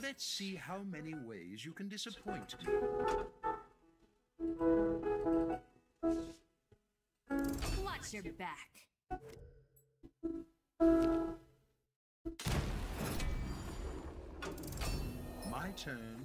Let's see how many ways you can disappoint me. Watch your back. My turn.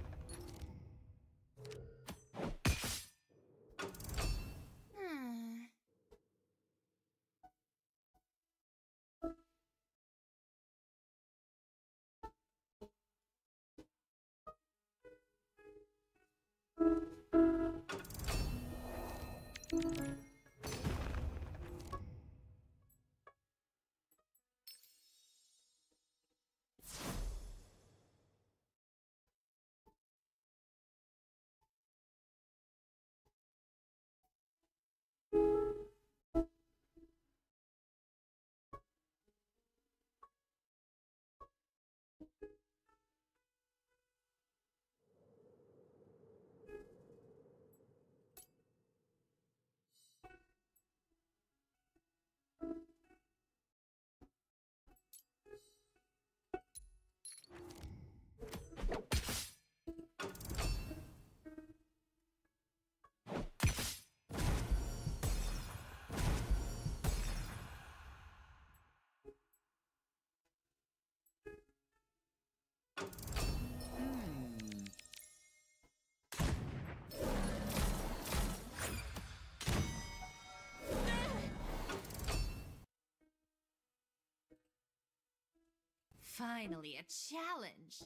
Finally, a challenge.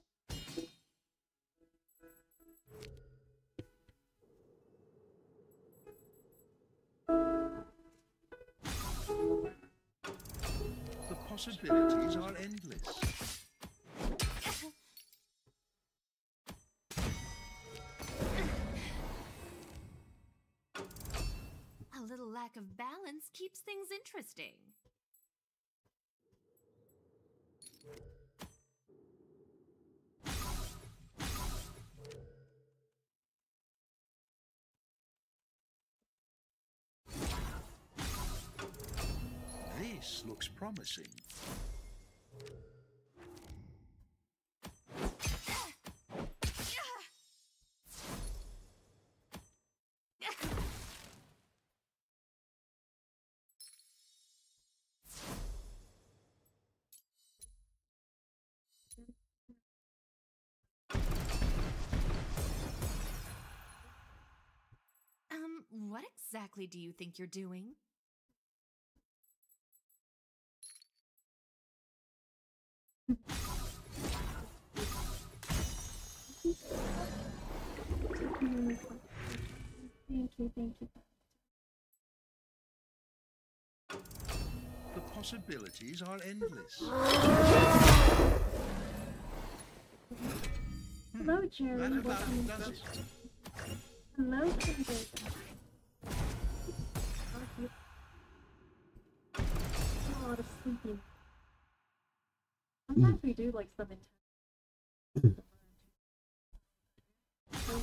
The possibilities are endless. A little lack of balance keeps things interesting. Looks promising. Um, what exactly do you think you're doing? Thank you, thank you. The possibilities are endless. Hello, Jerry. That about Welcome. does it. Hello, Kendra. Sometimes we do like some intense.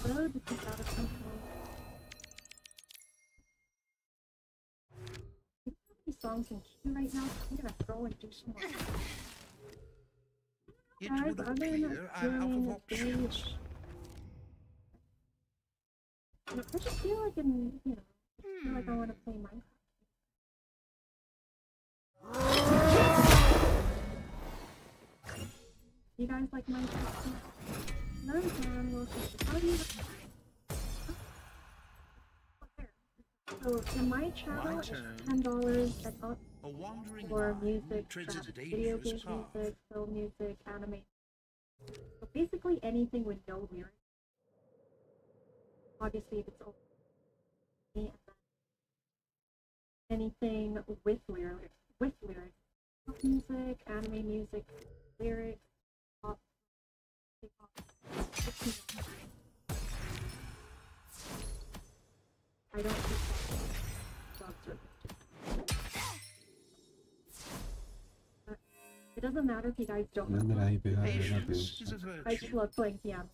Hello, this is out of control. You have any songs in queue right now? I'm gonna throw and do some more. Guys, are they not appear I'm out doing options. I just feel like in, you know, I feel like I hmm. want to play Minecraft. You guys like too? No, John. Well, how do you? So in my channel, it's ten dollars a month A wandering for music, a video game path. music, film music, anime. So basically anything with no lyrics. Obviously, if it's only then anything with lyrics, with lyrics, music, anime music, lyrics. I don't It doesn't matter if you guys don't know. I just love playing piano.